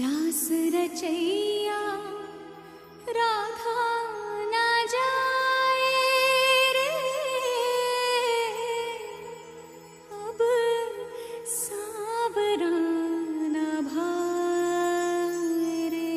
रास रचैया राधा न जाए रे। अब सावरा न भाए रे।